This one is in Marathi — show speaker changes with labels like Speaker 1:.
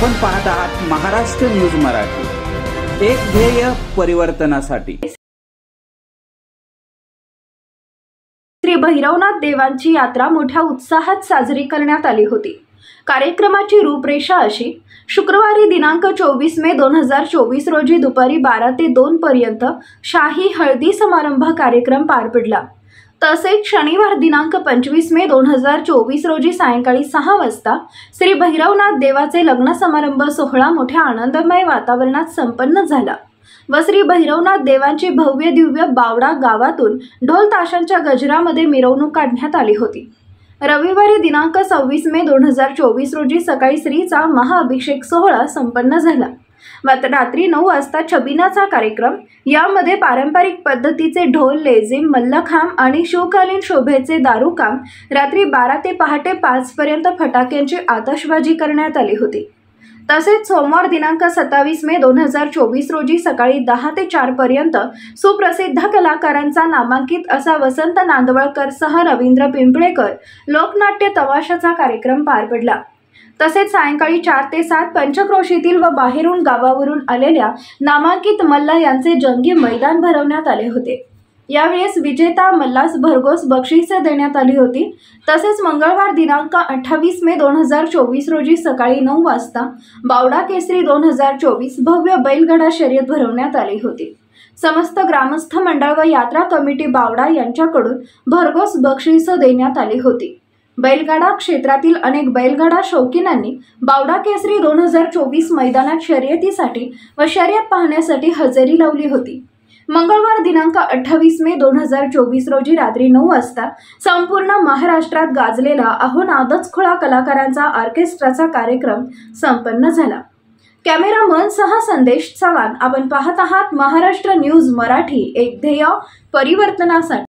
Speaker 1: आपण पाहत आहात महाराष्ट्र न्यूज मराठी. एक ध्येय परिवर्तनासाठी.
Speaker 2: श्री भैरवनाथ देवांची यात्रा मोठ्या उत्साहात साजरी करण्यात आली होती. कार्यक्रमाची रूपरेषा अशी शुक्रवारी दिनांक चोवीस मे दोन हजार चोवीस रोजी दुपारी बारा ते दोन पर्यंत शाही हळदी समारंभ कार्यक्रम पार पडला. तसेच शनिवार दिनांक पंचवीस मे दोन हजार चोवीस रोजी सायंकाळी सहा वाजता श्री भैरवनाथ देवाचे लग्न समारंभ सोहळा मोठ्या आनंदमय वातावरणात संपन्न झाला व श्री भैरवनाथ देवांची भव्य दिव्य बावडा गावातून ढोल ताशांच्या गजरामध्ये मिरवणूक काढण्यात आली होती. रविवारी दिनांक सव्वीस मे दोन हजार चोवीस रोजी सकाळी श्रीचा महाअभिषेक सोहळा संपन्न झाला. मात्र रात्री नऊ वाजता छबिनाचा कार्यक्रम. यामध्ये पारंपरिक पद्धतीचे ढोल लेझिम मल्लखांब आणि शोकालीन शोभेचे दारूकाम रात्री बारा ते पहाटे पाचपर्यंत फटाक्यांची आतषबाजी करण्यात आली होती. तसेच सोमवार दिनांक सत्तावीस मे दोन हजार चोवीस रोजी सकाळी दहा ते चारपर्यंत सुप्रसिद्ध कलाकारांचा नामांकित असा वसंत नांदवळकर सह रवींद्र पिंपळेकर लोकनाट्य तमाशाचा कार्यक्रम पार पडला. तसेच सायंकाळी चार ते सात पंचक्रोशीतील व बाहेरून गावावरून आलेल्या नामांकित मल्ला यांचे जंगी मैदान भरवण्यात आले होते. यावेळेस विजेता मल्लास भरघोस बक्षिसे देण्यात आली होती. तसेच मंगळवार दिनांक अठ्ठावीस मे दोन हजार चोवीस रोजी सकाळी नऊ वाजता बावडा केसरी दोन हजार चोवीस भव्य बैलगडा शर्यत भरवण्यात आली होती. समस्त ग्रामस्थ मंडळ व यात्रा कमिटी बावडा यांच्याकडून भरघोस बक्षिसं देण्यात आली होती. बैलगाडा क्षेत्रातील अनेक बैलगाडा शौकीनांनी बावडा केसरी दोन हजार चोवीस मैदानात शर्यतीसाठी व शर्यत पाहण्यासाठी हजेरी लावली होती. मंगळवार दिनांक अठ्ठावीस मे दोन हजार चोवीस रोजी रात्री नऊ वाजता संपूर्ण महाराष्ट्रात गाजलेला अहो नादच खुळा कलाकारांचा ऑर्केस्ट्राचा कार्यक्रम संपन्न झाला. कॅमेरामन सहा संदेश चव्हाण. आपण पाहत आहात महाराष्ट्र न्यूज मराठी एक ध्येय परिवर्तनासाठी.